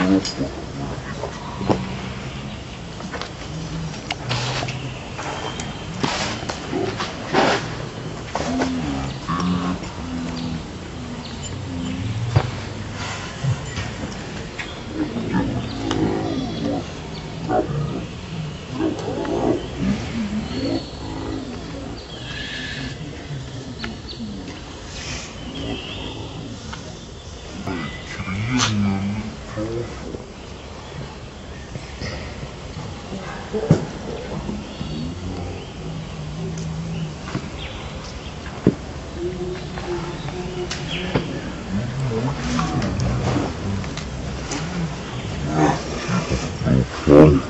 Минутку. Mm-hmm.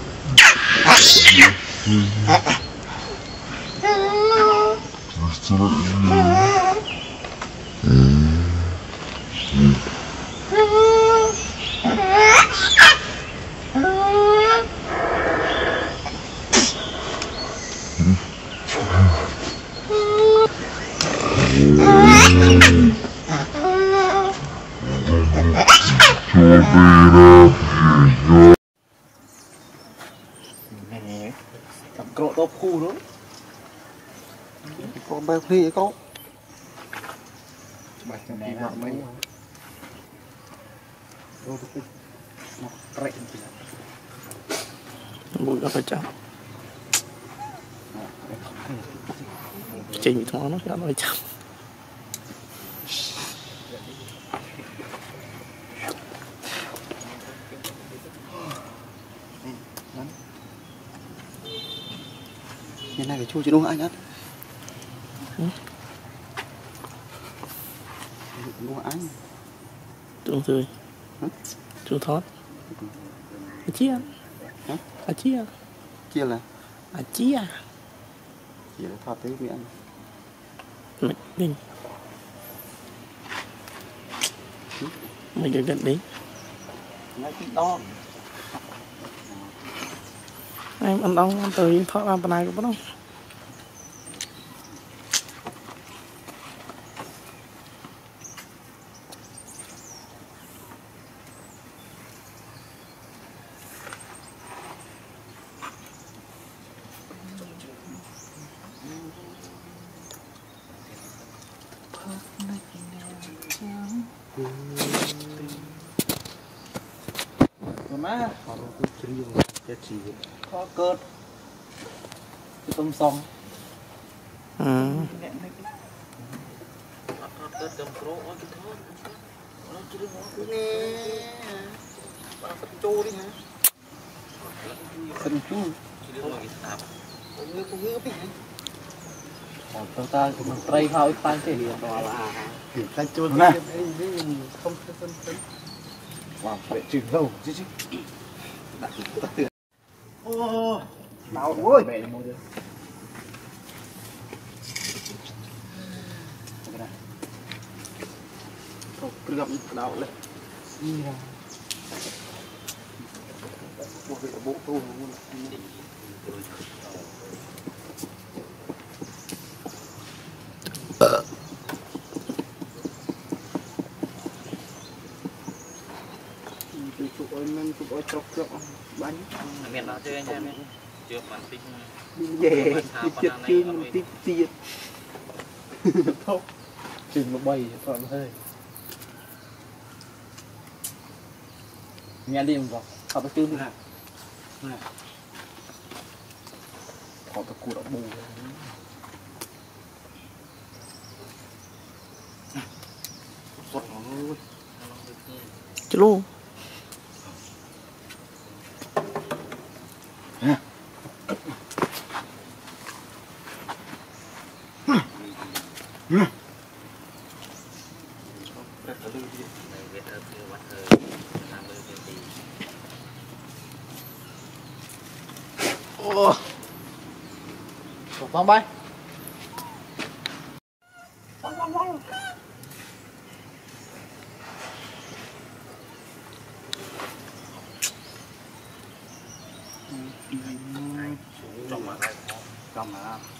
Con bao khi có. Bài này là mấy? Đôi cái nó thì bụi nó phải chậm trình bị thoáng nó nó phải chậm như này cái chua chứ đúng không anh á không trung tươi Hả? trung thoát à chia Hả? à chia chia là? À chia chỉ là thoát tới miệng mình mình. Mình được gần đấy ngay cái đó em ăn đông ăn từ thoát ra bên này cũng bắt ណាគាត់គឺជ្រៀងចេះជីវិតគាត់កើតគឺទំសំអឺគាត់កើតកំប្រូអូគេធំគាត់ជ្រៀងមកនេះបាទសិនជូនេះណាសិនជូជ្រៀងមកគេស្ដាប់ងើបងើបនេះបងទៅតាមន្ត្រីហើយខ្លាំងទេរៀនដល់អាហារតែជួលអីខ្ញុំទៅទៅ làm vệ trừ lâu chứ chứ. Đặt tắt tiền ô đau ôi. mẹ mua được cứ gặp đạo lên. Đi ra. Bộ vệ bộ tu luôn. Chụp chụp ơi chọc chọc bánh. Miền đó chơi nha miền chưa màn tích về chết chương tiếp tiệt không chừng nó bay còn hơi nghe đi vào học cái chương này họ cái cụ đã bù ơi chứ luôn vòng bay. Trong mà. Trong mà.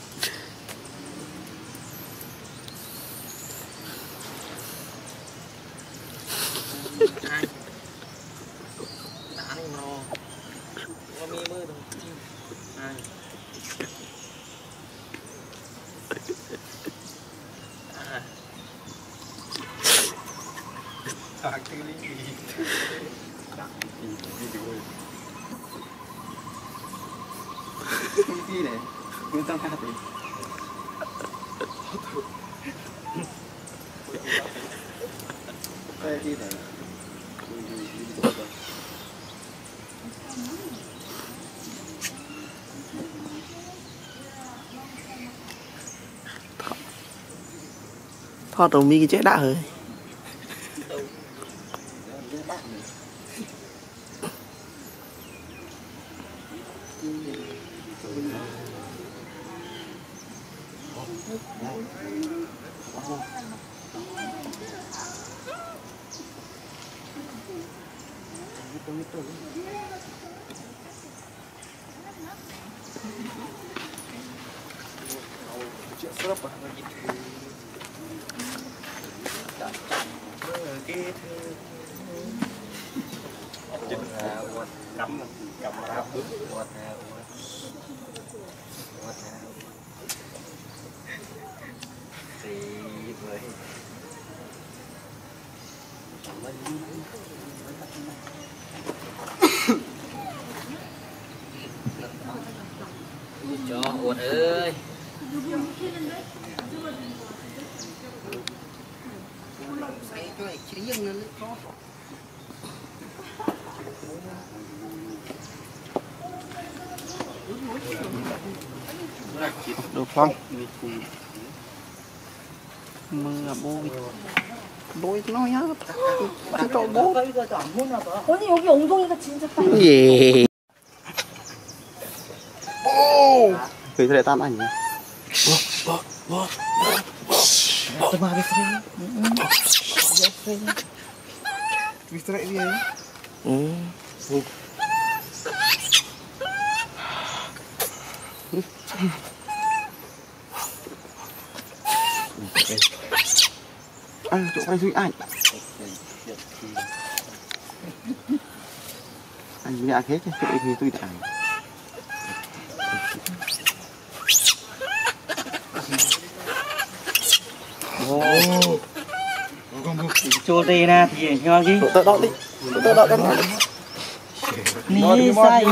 Đi này, tăng. Đây đi này. thoát đầu mi cái chết đã rồi cắm cắm ra bước quạt nào quạt nào thì vậy cho uột ơi Saya cho chỉ riêng nó có. đồ phong mưa bôi bôi nó nhá bạn cậu bố 아니 여기 엉덩이가 진짜 딱 gì Gửi cho lại tam ảnh nhé. Biết lại đi ấy. ừ. Anh chỗ anh Duy ảnh. Anh nhạc hết chứ, chỗ này thì tôi ảnh. Chua tê na thì ngon chứ. Tự đó đi. Tự đó đi. Ní sai